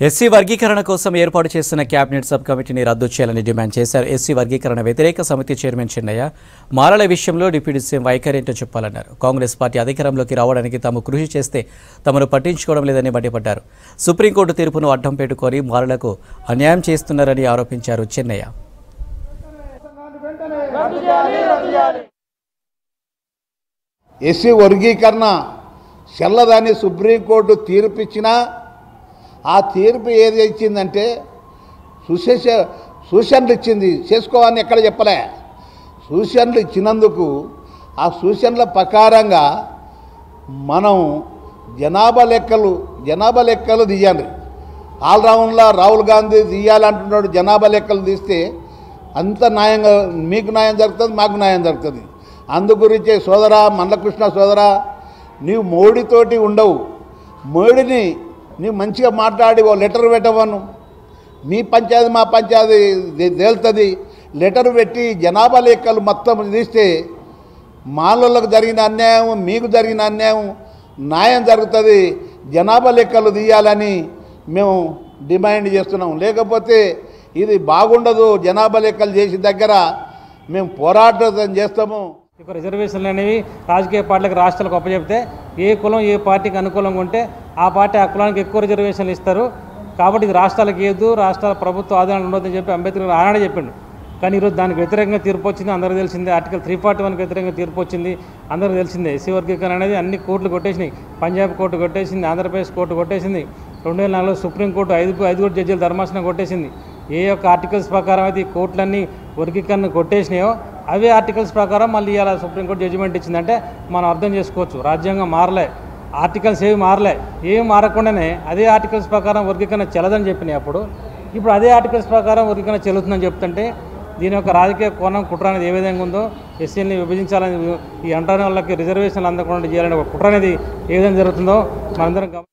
SC వర్గీకరణ కోసం ఏర్పాటు చేసిన కేబినెట్ సబ్ కమిటీని రద్దు చేయాలని డిమాండ్ చేశారు. ఎస్సీ వర్గీకరణ వ్యతిరేక సమితి చైర్మన్ చిన్నయ్య మారల విషయంలో డిప్యూటీ సీఎం వైఖరి ఏంటో చెప్పాలన్నారు. కాంగ్రెస్ పార్టీ అధికారంలోకి రావడానికి తాము కృషి చేస్తే తమను పట్టించుకోవడం లేదని మండిపడ్డారు. సుప్రీంకోర్టు తీర్పును అడ్డం పెట్టుకొని మారలకు అన్యాయం చేస్తున్నారని ఆరోపించారు చిన్నయ్య. ఎస్సీ వర్గీకరణ చెల్లదాన్ని సుప్రీంకోర్టు తీర్పిచ్చినా ఆ తీర్పు ఏది ఇచ్చిందంటే సుశేష సూచనలు ఇచ్చింది. చేసుకోవాలని ఎక్కడ చెప్పలే. సూచనలు ఇచ్చినందుకు ఆ సూచనల ప్రకారంగా మనం జనాభా లెక్కలు జనాభా లెక్కలు తీయాలి. ఆల్రౌండ్లో రాహుల్ గాంధీ తీయాలంటున్నాడు జనాభా లెక్కలు తీస్తే అంత న్యాయంగా మీకు న్యాయం జరుగుతుంది మాకు న్యాయం జరుగుతుంది. అందు గురించే సోదరా మండలకృష్ణ సోదరా నీవు మోడీతోటి ఉండవు. మోడీని నీవు మంచిగా మాట్లాడి ఓ లెటర్ పెట్టవను. మీ పంచాయతీ మా పంచాయతీ తేలుతుంది. లెటర్ పెట్టి జనాభా లెక్కలు మొత్తం తీస్తే మాలలకు జరిగిన అన్యాయం మీకు జరిగిన అన్యాయం న్యాయం జరుగుతుంది. జనాభా లెక్కలు తీయాలని మేము డిమాండ్ చేస్తున్నాం. లేకపోతే ఇది బాగుండదు. జనాభా లెక్కలు చేసిన దగ్గర మేము పోరాటం చేస్తాము. ఇక రిజర్వేషన్లు అనేవి రాజకీయ పార్టీలకు రాష్ట్రాలకు అప్పచెప్తే ఏ కులం ఏ పార్టీకి అనుకూలంగా ఉంటే ఆ పార్టీ ఆ కులానికి ఎక్కువ రిజర్వేషన్లు ఇస్తారు. కాబట్టి ఇది రాష్ట్రాలకు ఏదు రాష్ట్రాల ప్రభుత్వ ఆదాయం ఉండొద్దని చెప్పి అంబేద్కర్ గారు ఆనాడే చెప్పిండు. కానీ ఈరోజు దానికి వ్యతిరేకంగా తీర్పు వచ్చింది అందరికీ తెలిసిందే. ఆర్టికల్ త్రీ ఫార్టీ వన్కి వ్యతిరేకంగా తీర్పు వచ్చింది అందరికీ తెలిసిందే. ఎస్సీ వర్గీకరణ అనేది అన్ని కోర్టులు కొట్టేసినాయి. పంజాబ్ కోర్టు కొట్టేసింది ఆంధ్రప్రదేశ్ కోర్టు కొట్టేసింది. రెండు వేల నాలుగులో సుప్రీంకోర్టు ఐదు ఐదుగురు జడ్జీలు ధర్మాసనం కొట్టేసింది. ఏ యొక్క ఆర్టికల్స్ ప్రకారం అయితే ఈ కోర్టులన్నీ వర్గీకరణ కొట్టేసినాయో అవే ఆర్టికల్స్ ప్రకారం మళ్ళీ ఇలా సుప్రీంకోర్టు జడ్జిమెంట్ ఇచ్చిందంటే మనం అర్థం చేసుకోవచ్చు. రాజ్యాంగం మారలే. ఆర్టికల్స్ ఏవి మారలే. ఏమి మారకుండానే అదే ఆర్టికల్స్ ప్రకారం వర్గీకరణ చెల్లదని చెప్పినాయి అప్పుడు. ఇప్పుడు అదే ఆర్టికల్స్ ప్రకారం వర్గీకరణ చెల్లుతుందని చెప్తుంటే దీని యొక్క రాజకీయ కోణం కుట్ర అనేది ఏ విధంగా ఉందో ఎస్సీని విభజించాలని ఈ అంటనే వాళ్ళకి రిజర్వేషన్లు అందకుండా చేయాలని ఒక కుట్ర అనేది ఏ విధంగా జరుగుతుందో మనందరం